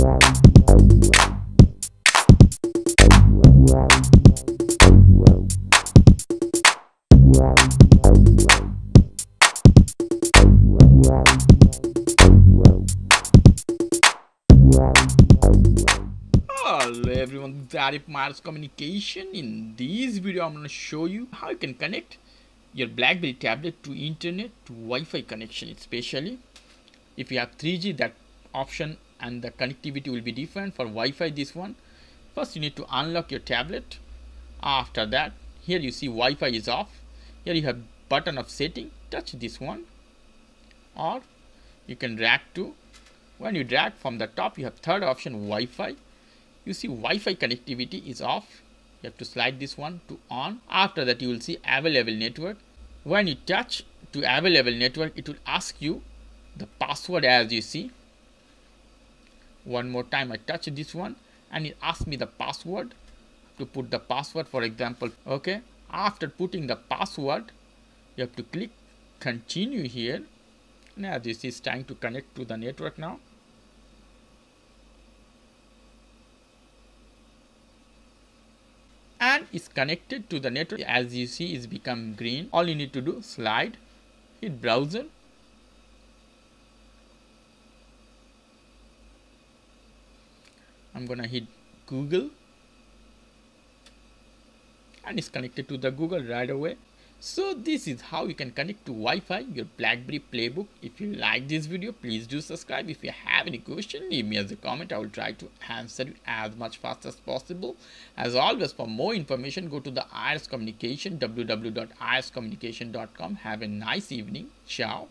Hello everyone, this is Arif Mars Communication. In this video, I'm going to show you how you can connect your BlackBerry tablet to internet to Wi-Fi connection. Especially if you have 3G, that option and the connectivity will be different. For Wi-Fi, this one, first you need to unlock your tablet. After that, here you see Wi-Fi is off. Here you have button of setting. Touch this one, or you can drag to. When you drag from the top, you have third option Wi-Fi you see Wi-Fi connectivity is off you have to slide this one to on after that you will see available network when you touch to available network it will ask you the password as you see one more time I touch this one and it asks me the password to put the password for example okay? After putting the password you have to click continue here. Now this is trying to connect to the network now. And is connected to the network. As you see is become green. All you need to do slide hit browser I'm gonna hit Google and it's connected to the Google right away so this is how you can connect to Wi-Fi your BlackBerry Playbook. If you like this video, please do subscribe. If you have any question, leave me as a comment. I will try to answer you as much fast as possible. As always, for more information, go to the Aires Communication, www.airescomunication.com. Have a nice evening. Ciao.